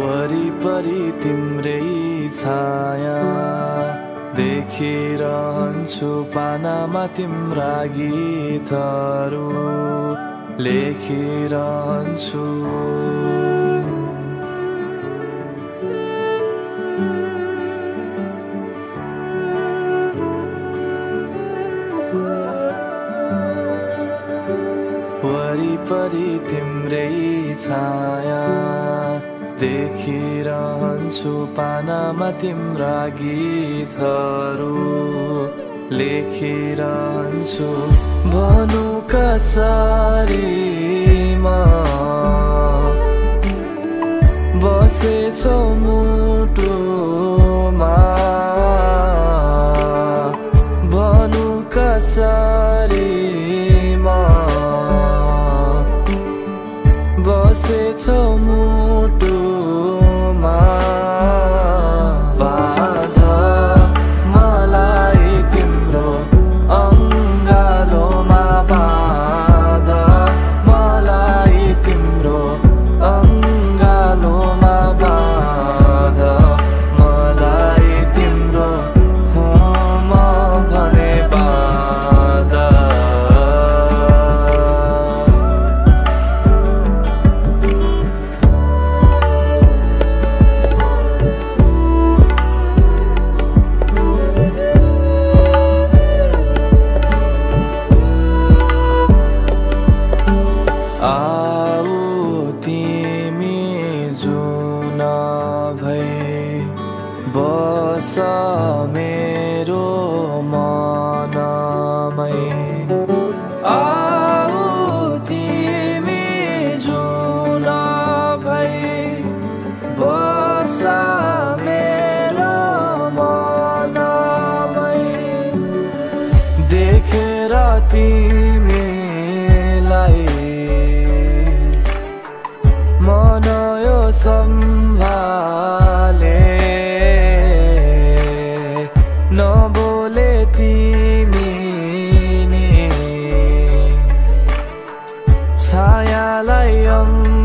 वरिपरि तिम्रै छाया देखिरहन्छु पानामा तिम्रा गीतहरू लेखिरहन्छु वरिपरि तिम्रै छाया देखिरहन्छु पानामा तिम्रा गीतहरू। लेखिरहन्छु भनु कसरीमा। बसेछौ मुटुमा। भनु कसरीमा। बसेछौ तिमीलाई मनयो सम्भाले नबोले तिमी छायालाई अङ्ग